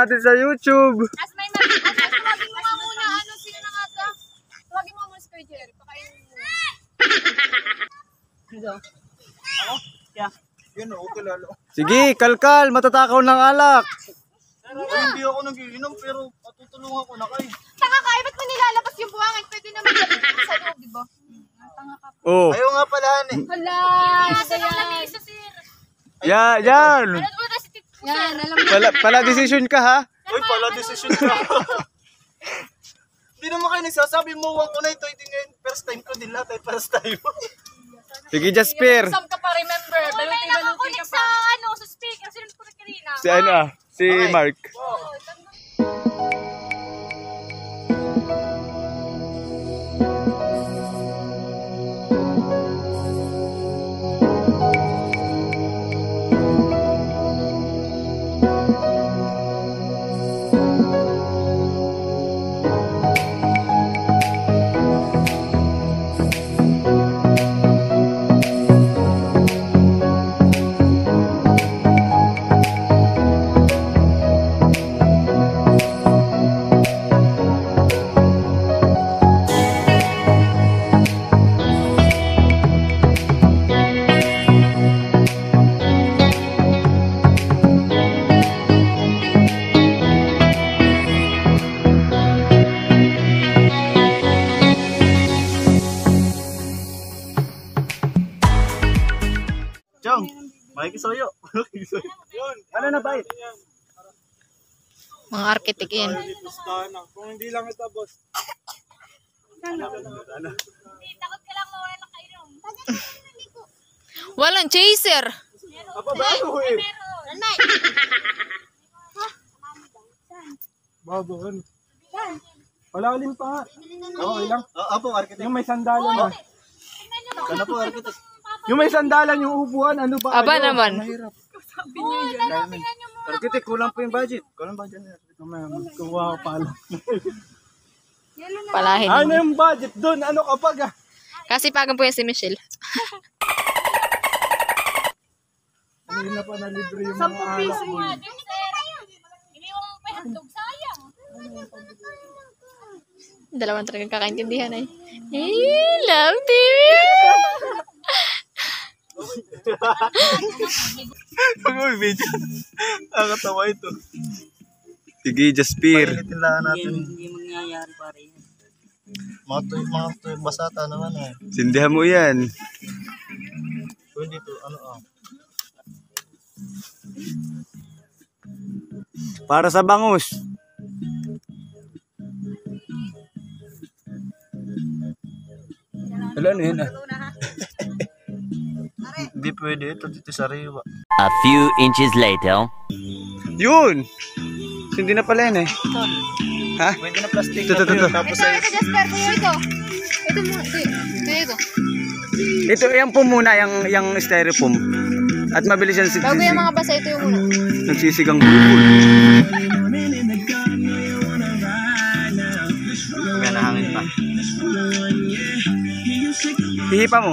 natin sa YouTube. As may may tumawagin mo muna. Ano, sino na nga to? Tawagin mo muna si Kuya Jerry. Pakainin mo. Yun, okay lalo. Sige, kalkal, matatakaw ng alak. Pero hindi ako nagiinom pero patutulungan ko na kayo. Tanga ka, eh, ba't mo nilalabas yung buhangin? Pwede naman mo sa loob, di ba? Tanga ka. Oh. Ayaw nga pala eh. Hala! Nasa lang lamesa, sir. Yan, yan. Ano? Yan, alam mo. Pala, pala decision ka ha? Uy, pala decision ka. Hindi naman kayo nagsasabi mo, wang ko na ito. Hindi ngayon, first time ko din lahat ay first time. Sige, Jasper. Sam ka pa, remember. Baluti-baluti ka pa. sa, ano, sa speaker. Sino ko na kanina? Si ano ah, si Mark. Chong, Mga architect yan. Kung hindi lang ito, boss. Takot ka lang mawala ng kainom. Walang chaser. Apa ba ano eh? Bago, ano? Palalim pa. Okay lang. Apo, architect. Yung may sandalan na. Ano po, architect? Yung may sandalan, yung upuan, ano ba? Aba naman. Mahirap. Architect, kulang po yung budget. Kulang budget. Kuha pa lang. Palahin. Ano yung budget doon? Ano kapag ah? Kasi pagan po yan si Michelle. Hindi na pa na libre yung mga piso alak mo. Iniwan mo pa yung hotdog. Sayang. Dalawang talagang kakaintindihan ay. Eh, love TV. Uy, video. Nakakatawa ito. Sige, Jasper. Painitin lang natin. Hindi mangyayari pare. Mga to, mga to, basata naman eh. Sindihan mo yan. Pwede to, ano ah. Para sa bangus. Wala na yun ah. Hindi pwede ito dito sa riwa. A few inches later. Yun! Hindi na pala yan eh. Ha? Pwede na plastic Ito, na ito, ito. Tapos Ito, ito, Jasper. Kuya, ito. Ito mo. Ito. Ito, ito. Ito, yan po muna, yung, yung styrofoam. At mabilis yan si Bago yung mga basa, ito yung una. Nagsisigang bulbul. may nahangin pa. Hihipa mo.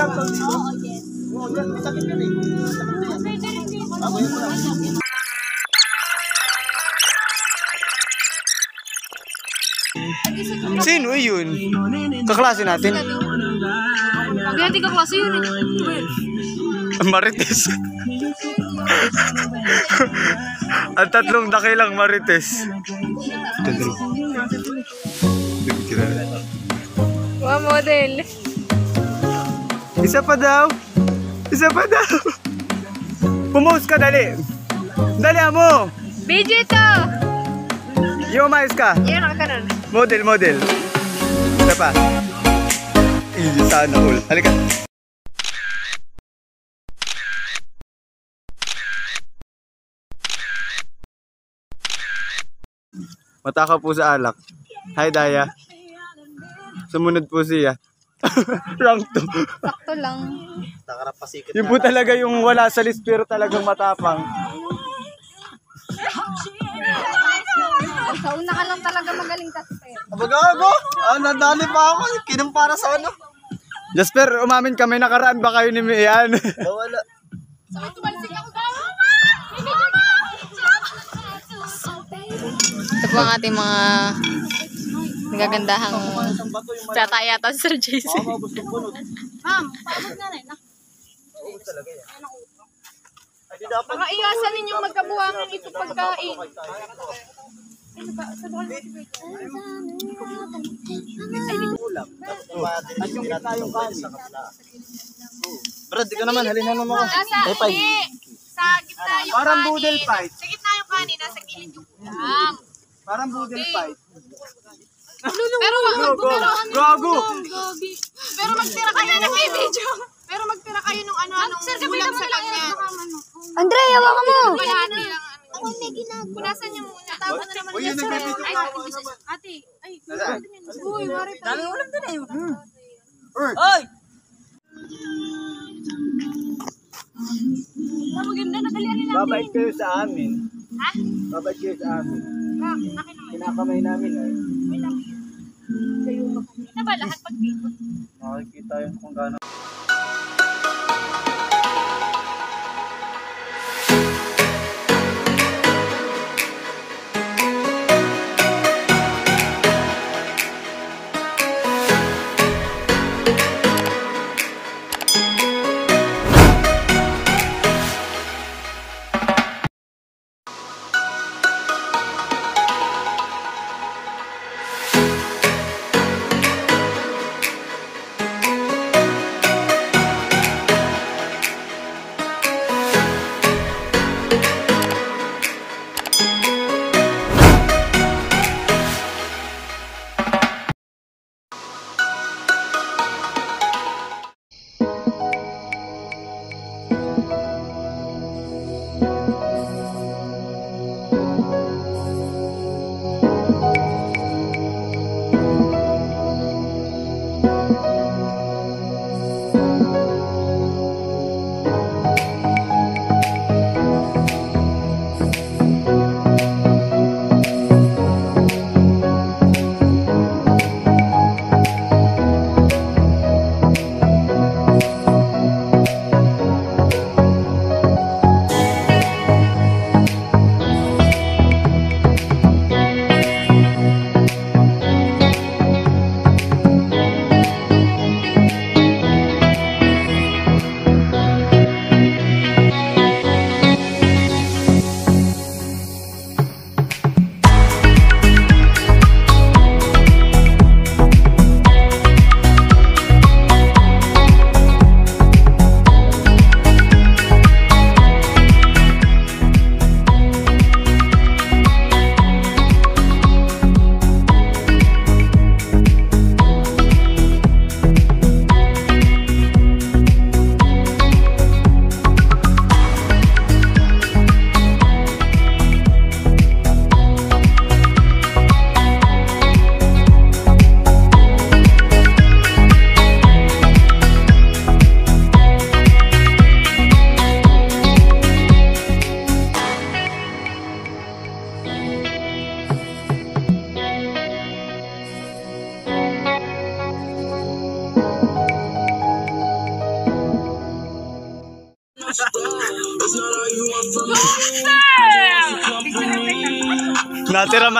Okay lang to dito. Oo, yan. May sakit yun eh. Ako yun lang. Sino yun? Kaklase natin. Sabi natin kaklase yun eh. Marites. Ang tatlong dakilang Marites. Wow, model. Isa pa daw. Isa pa daw. Pumus ka, dali. Dali mo. BG. Yo, mais ka. Yun ang kanon. Model, model. Isa pa. Iyo, sana all. Halika. Mataka po sa alak. Hi, Daya. Sumunod po siya. Rank 2. Sakto lang. Yun po talaga yung wala sa list pero talagang matapang. Sa una ka lang talaga magaling ka, sir. Abagago! Ah, nadali pa ako. Kinumpara sa ano? Jasper, umamin kami nakaraan ba kayo ni Mian? Wala. Sakit tumalsik ako daw. Ito po ang ating mga nagagandahang tatayatan Sir JC. Ma'am, paabot na rin. Hindi dapat. Baka iyasan ninyong magkabuhangan ito pagkain. At yung kita yung kanin. Brad, di ka naman. Halina naman ako. Nasa, pay. hindi. Sa gitna yung Parang kanin. boodle fight. Sa gitna yung kanin, nasa gilid yung ulam. Parang boodle fight. Pero wag Go, go. Gago! Pero magtira kayo ng may video. Pero magtira kayo nung ano, anong ulam sa kanya. Andre, hawakan mo! Kalahati lang. Ako may ginagawa. Punasan niyo muna. Tama na naman nagbibideo Ay, ate. Ay? Uy, mari pa. Dami ulam din eh. Oy! Maganda na dali nila. Babait kayo sa amin. Ha? Babait kayo sa amin. Ah, akin naman. Kinakamay namin eh. Ito ba lahat pag dito? Makikita yun kung gaano.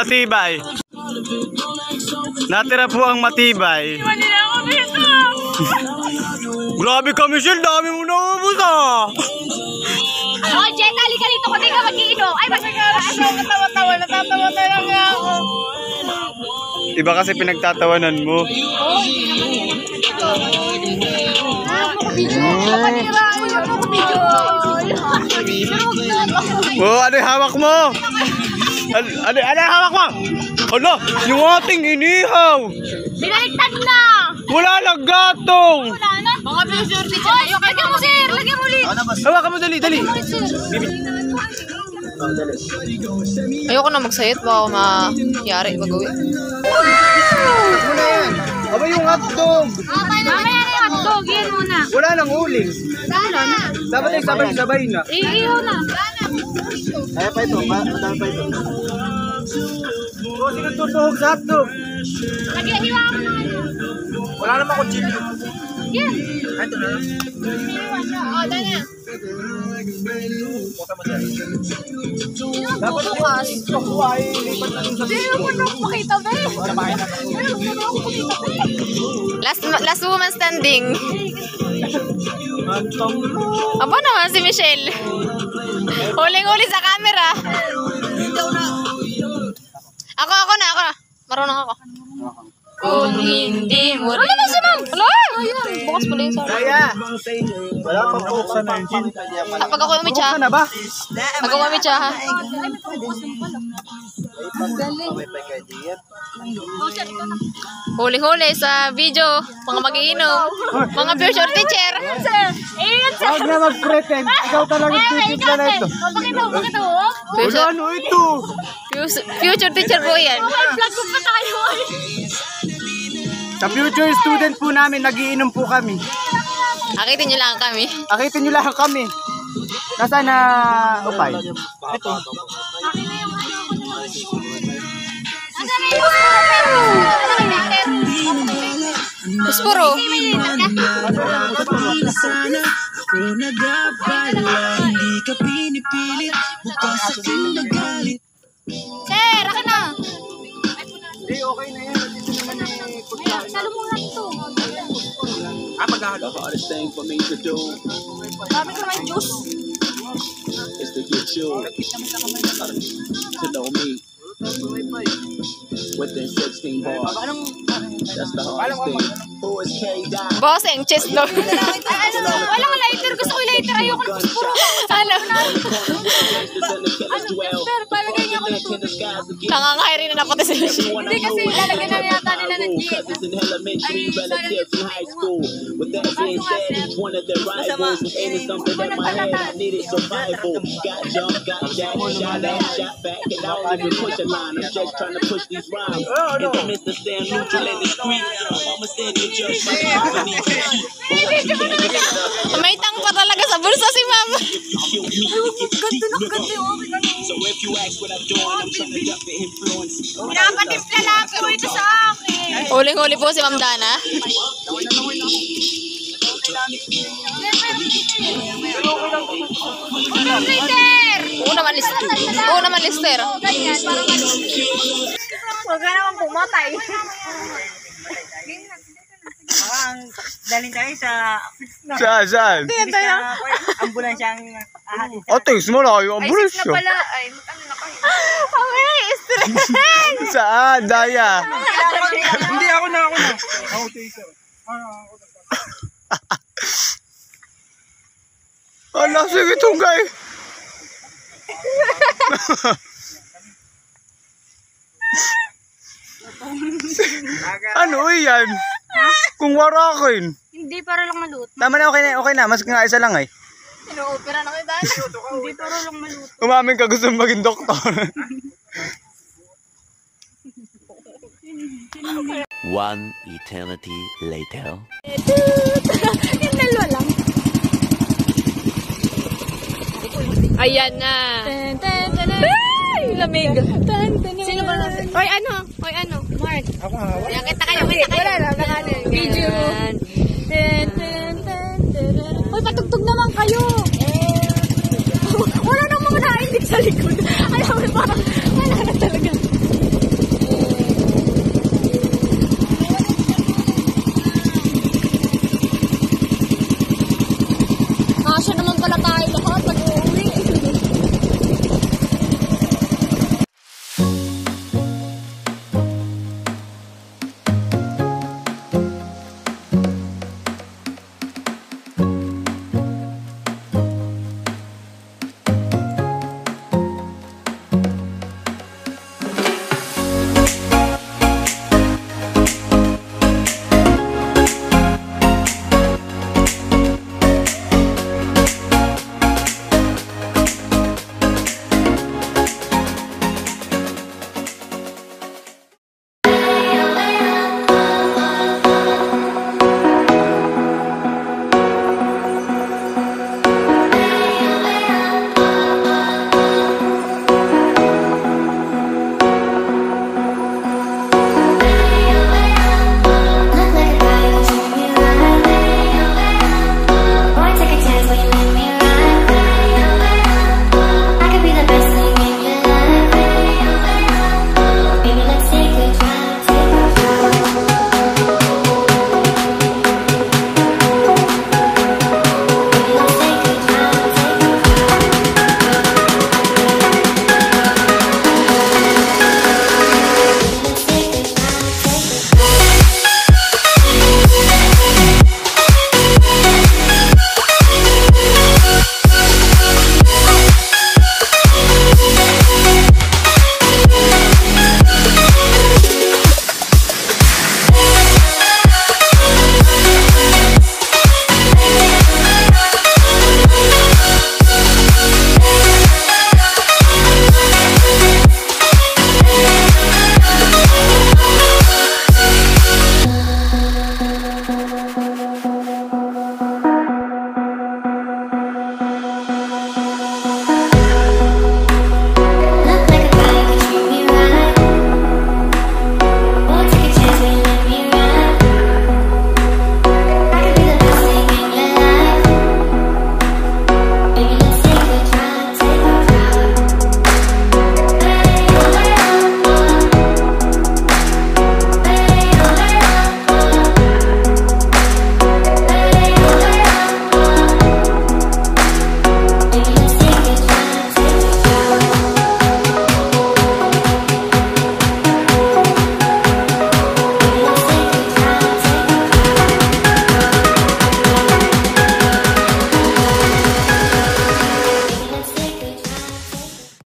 Matibay. Natira po ang matibay. Grabe ka, Michelle. Dami mo naubos ah. Oh, Jet, halika dito kung di ka mag-iinom. Ay, magkakala. Ano, katawa-tawa. Natatawa talaga ako. Iba kasi pinagtatawanan mo. Panira ako yung mga video. Oh, ano yung hawak mo? Ano, ano, hawak mo? Ano, yung ating inihaw. Binaligtad na. Wala lang gatong. Wala na. Mga pinsurti siya. Oy, lagyan mo, sir. Lagyan mo ulit. Ano ba? Hawakan mo dali, dali. Ayoko na magsayot. Baka mayari mag-uwi. Muna yan. Aba yung hotdog. Mamaya na hotdog. Yan muna. Wala nang uling. Sana na. Dapat ay sabay-sabay na. Iihaw na. Kaya pa ito. Madami pa ito. O, sino tutuhog sa hotdog? Nag-ihiwa ko na ngayon. Wala naman ko chili. Yan. Ito na. Oh, dali na. Dapat bukas. Kukuha ay lipat na dun sa Hindi mo na makita ba eh. Makita. Last, last woman standing. Aba naman si Michelle. Huling-huli sa camera. Ako, ako na, ako na. Marunong ako. Kung hindi mo rin... Ano na si ma'am? Ano? Bukas Kaya. Wala pa buksan na yung Ah, Pag ako umitsa. Buksan na ba? Pag ako umitsa ha. Huli-huli sa video. Mga magiinom. Mga future teacher. Huwag na mag-pretend. Ikaw talaga titimpla na ito. Bakit mo? Bakit Future, ano ito? future teacher po yan. Vlog ko pa tayo. Sa future student po namin, nagiinom po kami. Akitin nyo lang kami. Akitin nyo lang kami. Nasaan na upay? Ito. Puspuro. Kung nagabala, hindi ka pinipilit Bukas aking magalit Sir, akin na. Hindi, okay na yan. Dito naman eh. Salo mo lang ito. The hardest thing for me to do Dami ko naman juice. is to get you to know me within 16 bars. That's the hardest thing. Who is K Dot? Bossing, chest dog. Ay, ano ba? Walang lighter. Gusto ko yung lighter. Ayoko na puspuro. ano? Gangsters and the ako. Nangangairi na si Michelle. Hindi kasi lalagyan na yata nila ng jeep. With that being said, each one of their rivals was aiming something at my head. I needed survival. Got jumped, got jacked, shot at, shot back, and I don't even push a line. I'm just trying to push these rhymes. In the midst of staying neutral in the street, I'ma stand here judge my company. May tang pa talaga sa bulsa si na ganda yung So if you ask what I'm Pinapatimpla lang po ito sa akin. Huling-huli po si Ma'am Dana. Lighter! Oo naman, lister. Oo naman, lister. Huwag ka naman pumatay. Daling tayo sa Saan, saan? sa ambulansya ang ahati. Ate, mo na kayo ambulance Na pala, ay, ano na kayo? Ay, stress. Saan, Daya? Hindi, ako na, ako na. Ako, taser. Ala, sige tunggay. ano yan? Kung warakin. Hindi, para lang maluto. Tama na, okay na, okay na. Mas nga isa lang eh. Ino-opera na kita. Hindi, para lang maluto. Umamin ka gusto maging doktor. One eternity later. Yung dalawa lang. Ayan na. Ay, lamig. Sino ba lang? Oy, ano? Oy, ano? Mark. Ako nga. Yan,